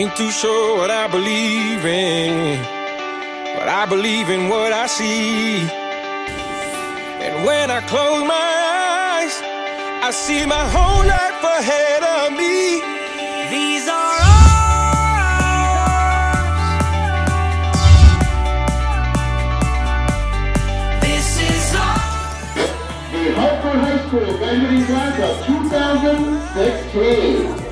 Ain't too sure what I believe in, but I believe in what I see. And when I close my eyes, I see my whole life ahead of me. These are ours. This is ours. The High School class of 2016.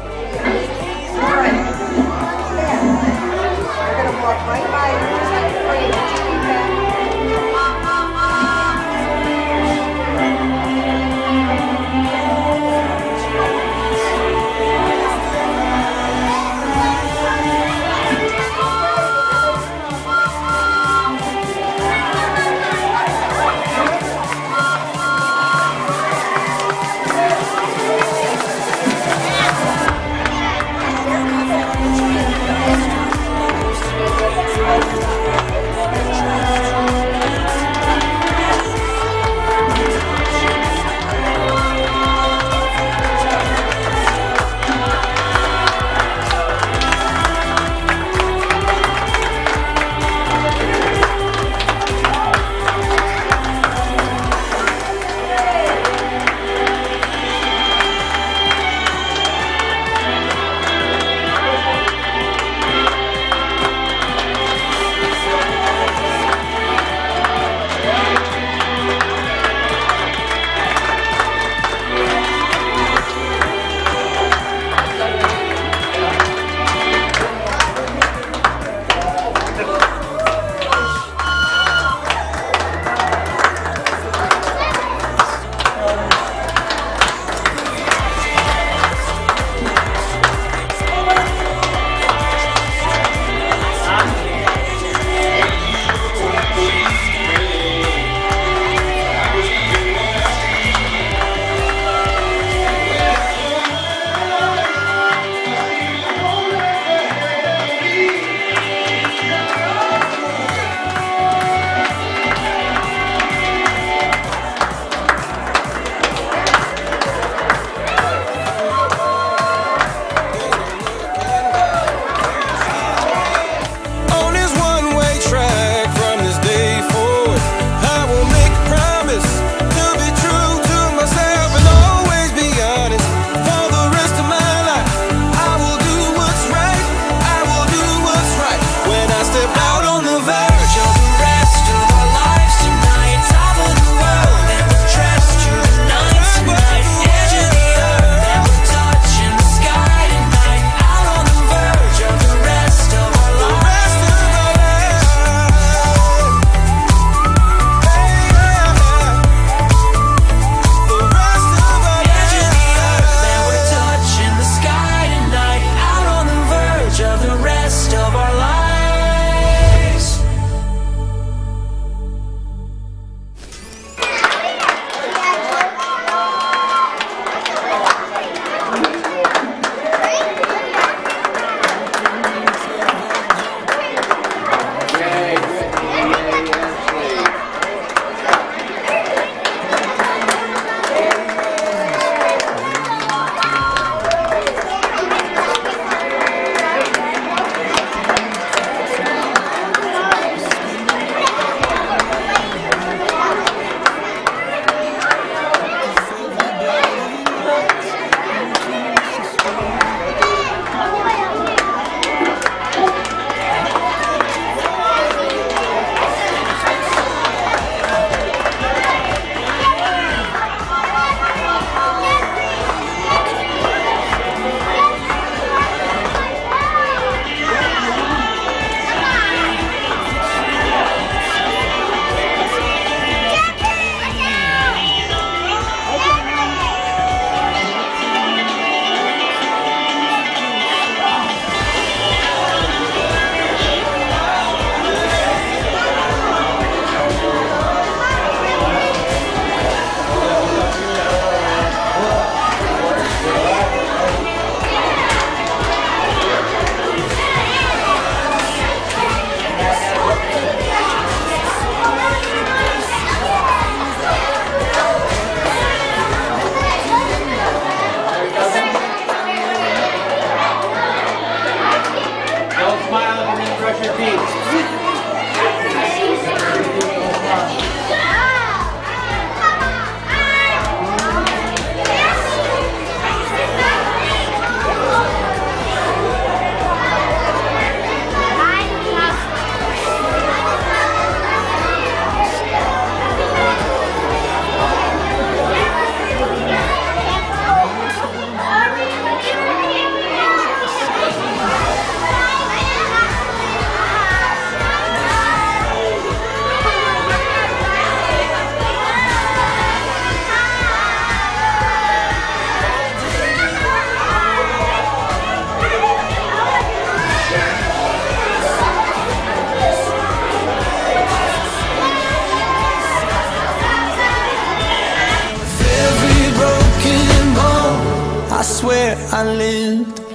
I swear I lived.